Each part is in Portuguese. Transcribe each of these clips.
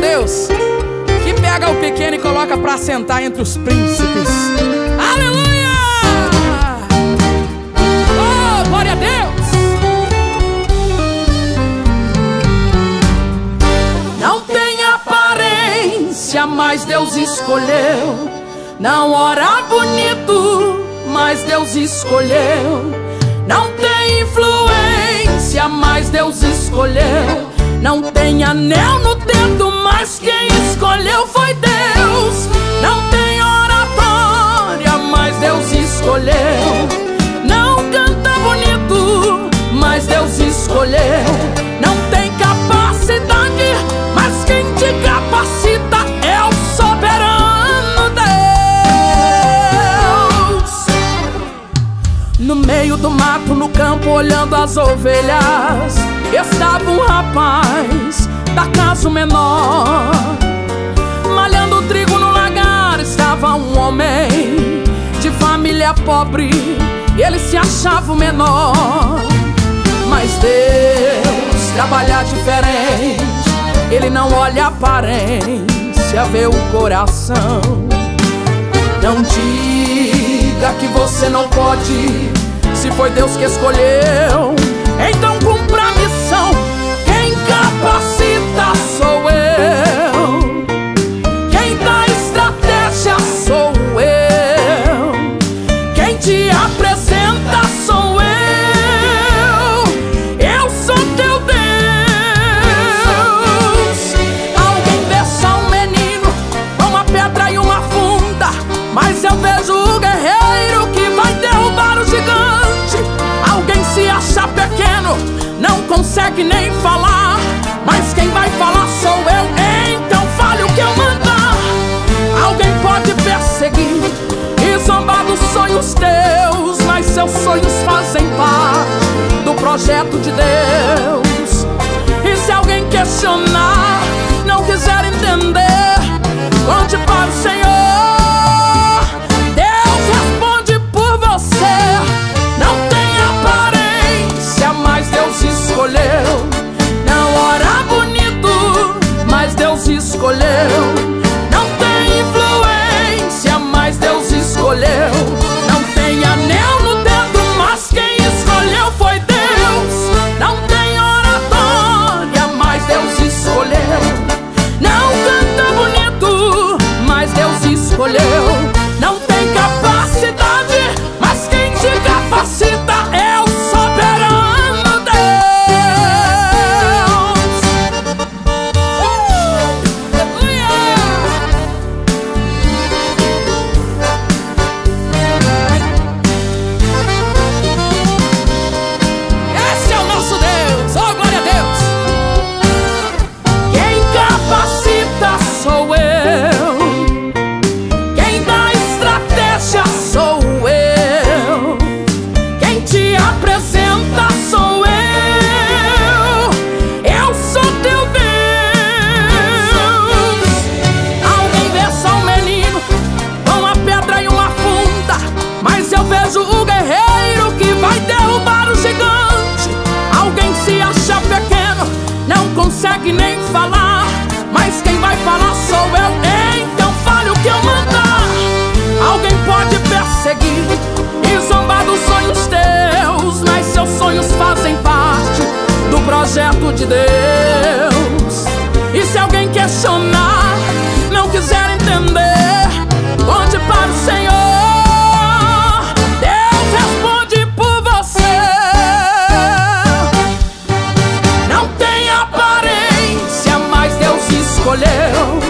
Deus que pega o pequeno e coloca para sentar entre os príncipes. Aleluia! Oh, glória a Deus! Não tem aparência, mas Deus escolheu. Não ora bonito, mas Deus escolheu. Não tem influência, Não tem anel no dedo, mas quem escolheu foi Deus. Não tem oratória, mas Deus escolheu. Não canta bonito, mas Deus escolheu. Não tem capacidade, mas quem te capacita é o soberano Deus. No meio do mato, no campo, olhando as ovelhas, estava um rapaz da casa menor. Malhando trigo no lagar, estava um homem de família pobre, ele se achava o menor. Mas Deus trabalha diferente, ele não olha a aparência, vê o coração. Não diga que você não pode, se foi Deus que escolheu. Então cumpra eu vejo o guerreiro que vai derrubar o gigante. Alguém se acha pequeno, não consegue nem falar, mas quem vai falar sou eu. Então fale o que eu mandar. Alguém pode perseguir e zombar dos sonhos teus, mas seus sonhos fazem parte do projeto de Deus. E se alguém questionar, não quiser entender, apresenta sou eu. Eu sou teu Deus. Alguém vê só um menino com uma pedra e uma funda, mas eu vejo o guerreiro que vai derrubar o gigante. Alguém se acha pequeno, não consegue nem falar, projeto de Deus. E se alguém questionar, não quiser entender, conte para o Senhor. Deus responde por você. Não tem aparência, mas Deus escolheu.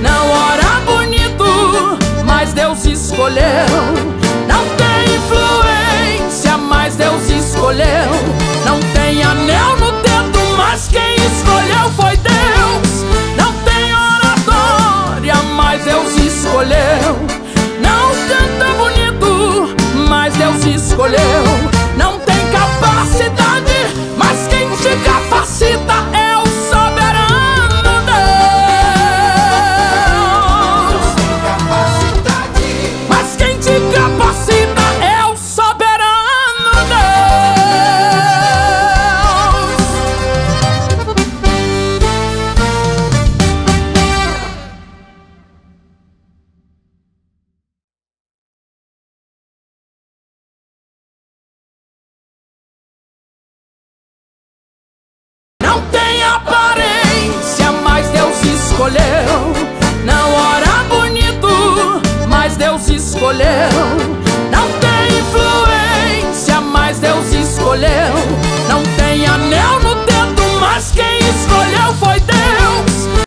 Não ora bonito, mas Deus escolheu. Escolheu